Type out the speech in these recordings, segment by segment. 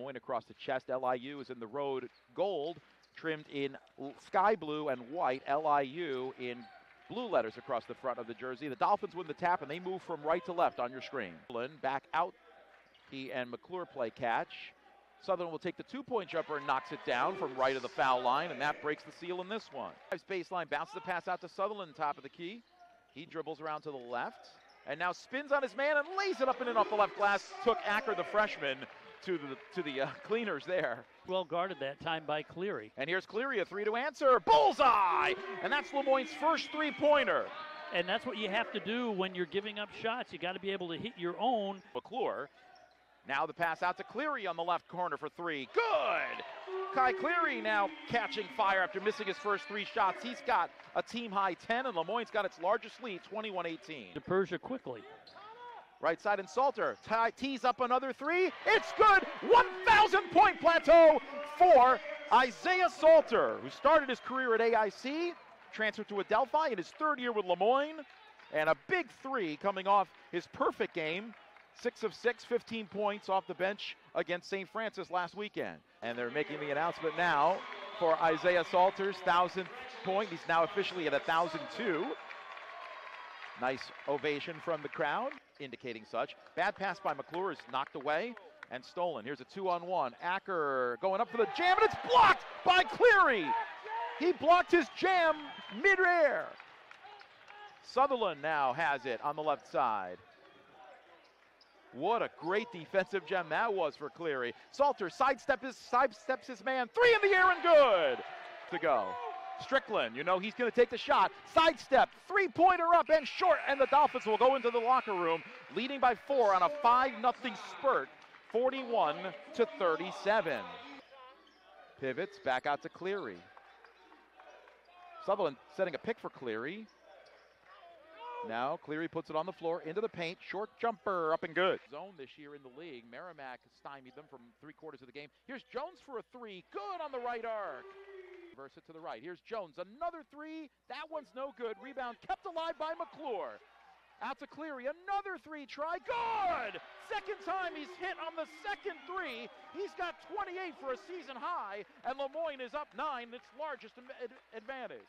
Le Moyne across the chest. LIU is in the road gold, trimmed in sky blue and white. LIU in blue letters across the front of the jersey. The Dolphins win the tap and they move from right to left on your screen. Back out. He and McClure play catch. Sutherland will take the two-point jumper and knocks it down from right of the foul line, and that breaks the seal in this one. Baseline bounces the pass out to Sutherland, top of the key. He dribbles around to the left, and now spins on his man and lays it up and in off the left glass. Took Acker, the freshman, to the to the uh, cleaners there. Well guarded that time by Cleary. And here's Cleary, a three to answer. Bullseye! And that's Le Moyne's first three-pointer. And that's what you have to do when you're giving up shots. You got to be able to hit your own. McClure. Now the pass out to Cleary on the left corner for three. Good! Kai Cleary now catching fire after missing his first three shots. He's got a team high 10, and Le Moyne's got its largest lead, 21 18. To Persia quickly. Right side and Salter tie, tees up another three. It's good. 1,000 point plateau for Isaiah Salter, who started his career at AIC, transferred to Adelphi in his third year with Le Moyne, and a big three coming off his perfect game. Six of six, 15 points off the bench against St. Francis last weekend. And they're making the announcement now for Isaiah Salter's thousandth point. He's now officially at 1,002. Nice ovation from the crowd, indicating such. Bad pass by McClure is knocked away and stolen. Here's a two on one. Acker going up for the jam, and it's blocked by Cleary. He blocked his jam midair. Sutherland now has it on the left side. What a great defensive gem that was for Cleary. Salter sidestep his, sidesteps his man. Three in the air and good to go. Strickland, you know he's going to take the shot. Sidestep, three pointer up and short, and the Dolphins will go into the locker room, leading by four on a 5 0 spurt, 41 to 37. Pivots back out to Cleary. Sutherland setting a pick for Cleary. Now Cleary puts it on the floor into the paint. Short jumper up and good. Zone this year in the league. Merrimack stymied them from three quarters of the game. Here's Jones for a three. Good on the right arc. Verse it to the right. Here's Jones. Another three. That one's no good. Rebound kept alive by McClure. Out to Cleary. Another three try. Good! Second time he's hit on the second three. He's got 28 for a season high, and Le Moyne is up nine, its largest advantage.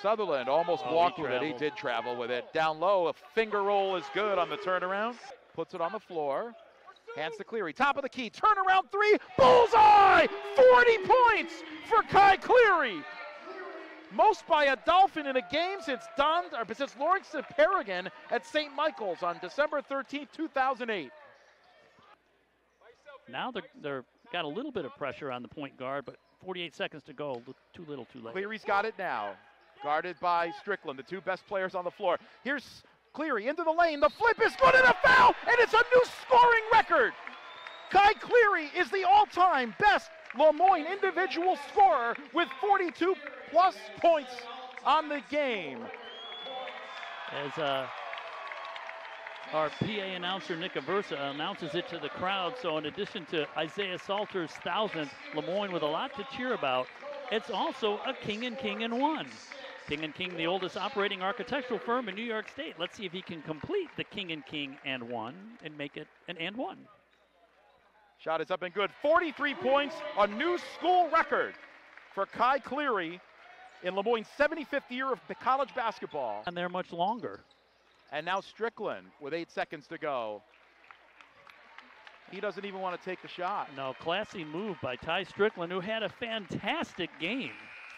Sutherland almost oh, walked with it. He did travel with it. Down low, a finger roll is good on the turnaround. Puts it on the floor. Hands to Cleary. Top of the key. Turnaround three. Bullseye! 40 points for Kai Cleary. Most by a Dolphin in a game since Don or since Lawrence Perrigan at St. Michael's on December 13, 2008. Now they're, they're got a little bit of pressure on the point guard, but 48 seconds to go. Too little, too late. Cleary's got it now. Guarded by Strickland, the two best players on the floor. Here's Cleary into the lane. The flip is good and a foul, and it's a new scoring record. Kai Cleary is the all-time best Le Moyne individual scorer with 42 plus points on the game. As uh, our PA announcer, Nick Aversa, announces it to the crowd. So, in addition to Isaiah Salter's thousandth, Le Moyne with a lot to cheer about, it's also a King and King and one. King and King, the oldest operating architectural firm in New York State. Let's see if he can complete the King and King and one and make it an and one. Shot is up and good. 43 points, a new school record for Kai Cleary in Le Moyne's 75th year of college basketball. And they're much longer. And now Strickland with eight seconds to go. He doesn't even want to take the shot. No, classy move by Ty Strickland, who had a fantastic game.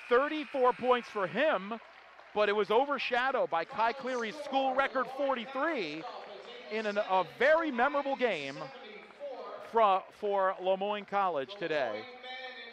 34 points for him, but it was overshadowed by Kai Cleary's school record 43 in an, a very memorable game for, for Le Moyne College today.